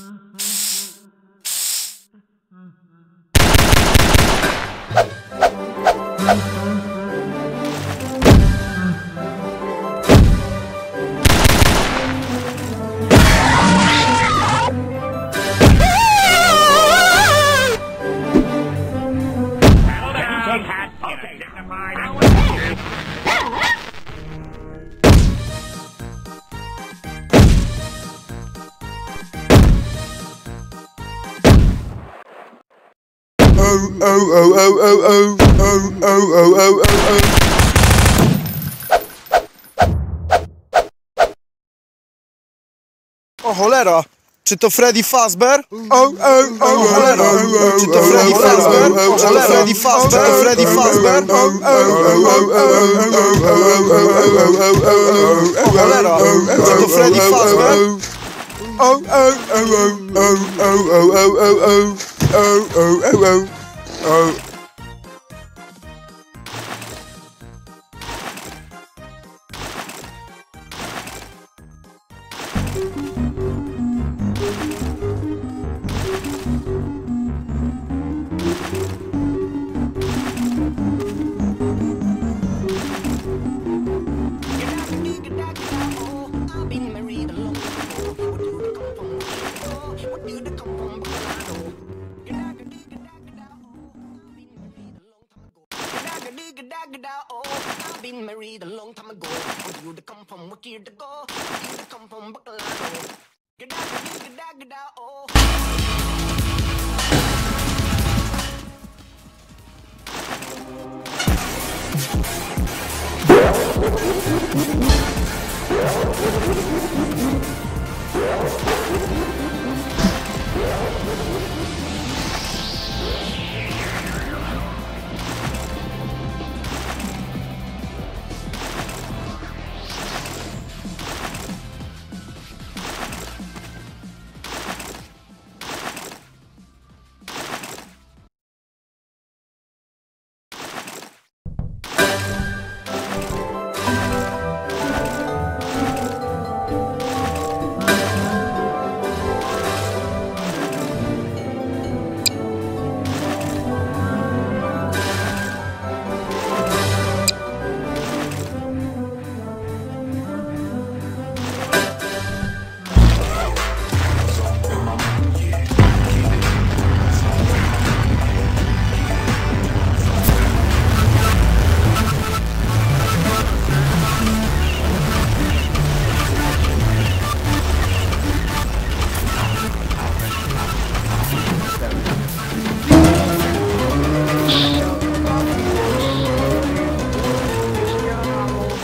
Mm-hmm. O cholera! Czy to Freddy Fazbear? O, o, o, cholera! Czy to Freddy Fazbear? O cholera! Freddy Fazbear? To Freddy Fazbear? O, o, o, o, o, cholera! Czy to Freddy Fazbear? O, o, o, o, o, o, o, o, o, o, o, o, o, o. Oh. I've been married a long time ago. You to come from to go? You to come from oh.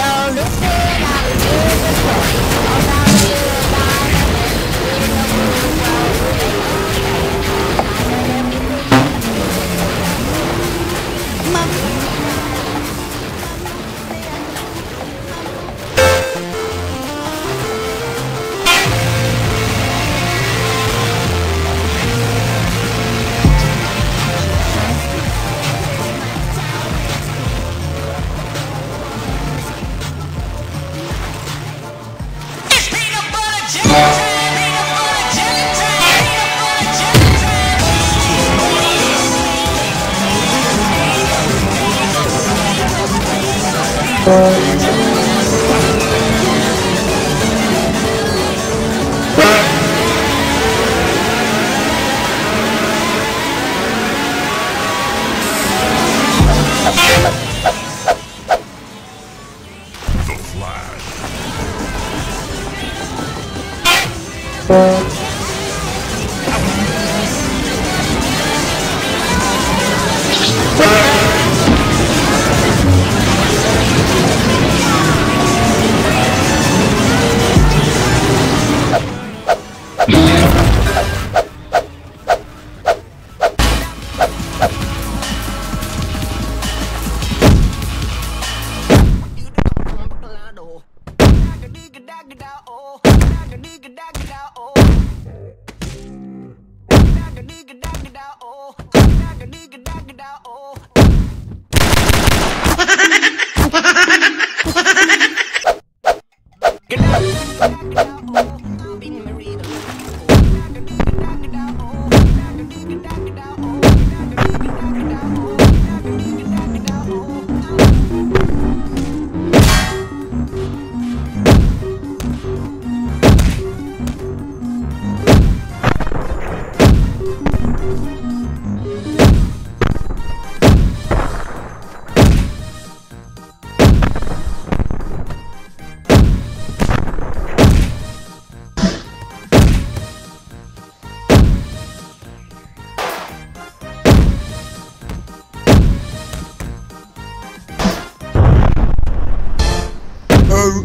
Yo, listen up, here's the story. Bye.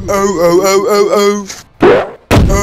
Oh, oh, oh. Oh, oh,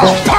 Wow!